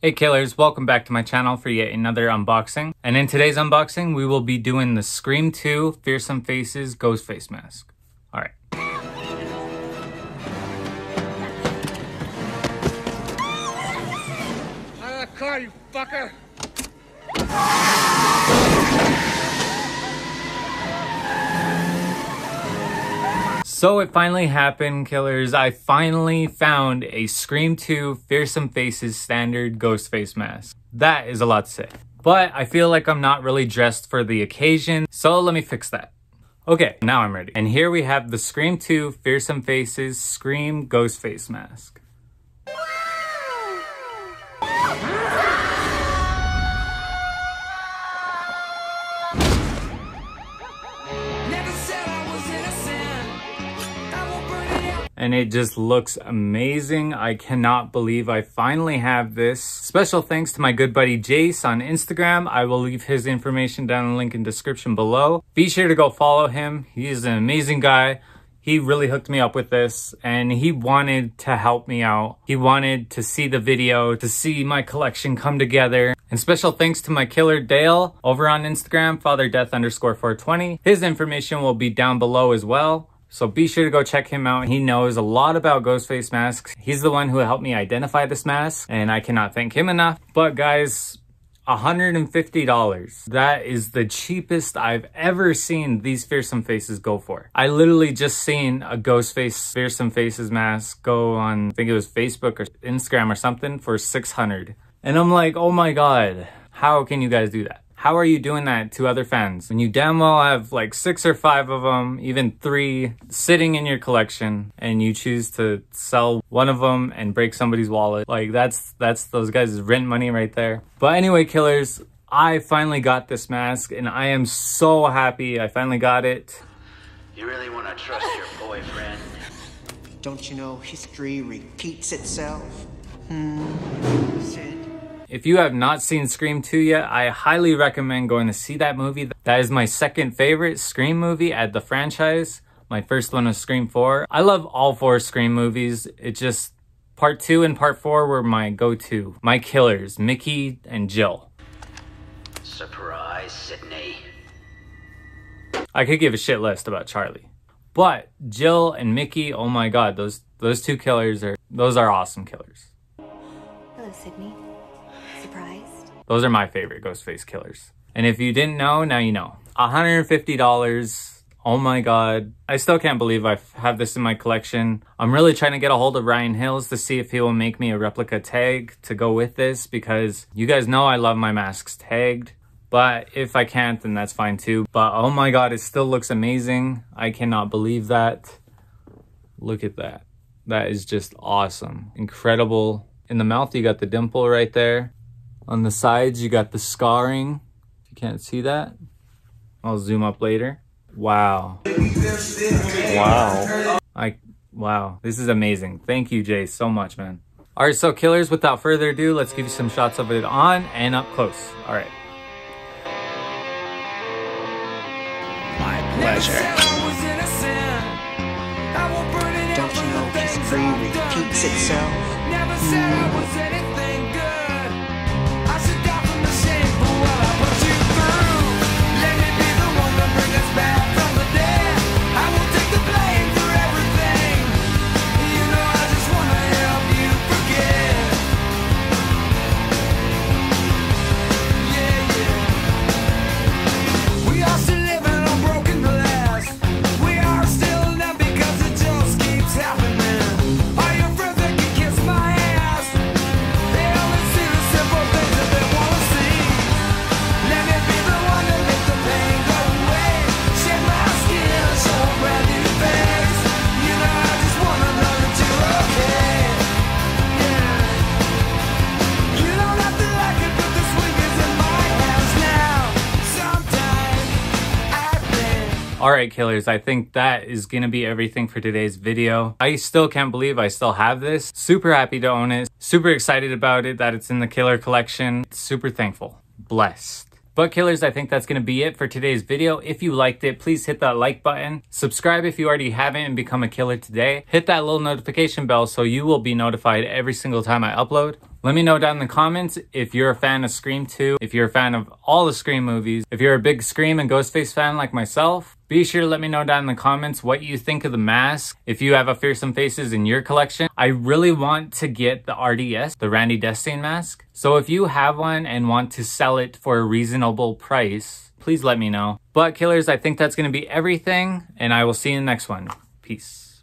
Hey killers, welcome back to my channel for yet another unboxing. And in today's unboxing, we will be doing the Scream 2 Fearsome Faces Ghost Face Mask. Alright. Out ah, of the car, you fucker! So it finally happened, killers. I finally found a Scream 2 Fearsome Faces standard ghost face mask. That is a lot to say. But I feel like I'm not really dressed for the occasion, so let me fix that. Okay, now I'm ready. And here we have the Scream 2 Fearsome Faces Scream Ghost Face Mask. And it just looks amazing. I cannot believe I finally have this. Special thanks to my good buddy Jace on Instagram. I will leave his information down in the link in description below. Be sure to go follow him. He is an amazing guy. He really hooked me up with this and he wanted to help me out. He wanted to see the video, to see my collection come together. And special thanks to my killer Dale over on Instagram, fatherdeath underscore 420. His information will be down below as well. So be sure to go check him out. He knows a lot about ghost face masks. He's the one who helped me identify this mask and I cannot thank him enough. But guys, $150. That is the cheapest I've ever seen these fearsome faces go for. I literally just seen a ghost face fearsome faces mask go on, I think it was Facebook or Instagram or something for 600. And I'm like, oh my God, how can you guys do that? How are you doing that to other fans? When you damn well have like six or five of them, even three sitting in your collection and you choose to sell one of them and break somebody's wallet. Like that's, that's those guys' rent money right there. But anyway, killers, I finally got this mask and I am so happy I finally got it. You really want to trust your boyfriend? Don't you know history repeats itself? Hmm. Sid. If you have not seen Scream 2 yet, I highly recommend going to see that movie. That is my second favorite Scream movie at the franchise. My first one was Scream 4. I love all four Scream movies. It just, part 2 and part 4 were my go-to. My killers, Mickey and Jill. Surprise, Sidney. I could give a shit list about Charlie. But Jill and Mickey, oh my god, those those two killers are those are awesome killers. Hello, Sidney. Surprised? Those are my favorite Ghostface killers. And if you didn't know, now you know. $150. Oh my god. I still can't believe I have this in my collection. I'm really trying to get a hold of Ryan Hills to see if he will make me a replica tag to go with this because you guys know I love my masks tagged. But if I can't, then that's fine too. But oh my god, it still looks amazing. I cannot believe that. Look at that. That is just awesome. Incredible. In the mouth, you got the dimple right there. On the sides, you got the scarring. If you can't see that, I'll zoom up later. Wow. Wow. I, wow. This is amazing. Thank you, Jay, so much, man. All right, so killers, without further ado, let's give you some shots of it on and up close. All right. My pleasure. Don't you know history repeats itself? Mm-hmm. Hmm. Alright killers, I think that is gonna be everything for today's video. I still can't believe I still have this. Super happy to own it. Super excited about it that it's in the killer collection. Super thankful. Blessed. But killers, I think that's to be it for today's video. If you liked it, please hit that like button. Subscribe if you already haven't and become a killer today. Hit that little notification bell so you will be notified every single time I upload. Let me know down in the comments if you're a fan of Scream 2, if you're a fan of all the Scream movies, if you're a big Scream and Ghostface fan like myself. Be sure to let me know down in the comments what you think of the mask. If you have a Fearsome Faces in your collection, I really want to get the RDS, the Randy Destine mask. So if you have one and want to sell it for a reasonable price, please let me know. But killers, I think that's going to be everything, and I will see you in the next one. Peace.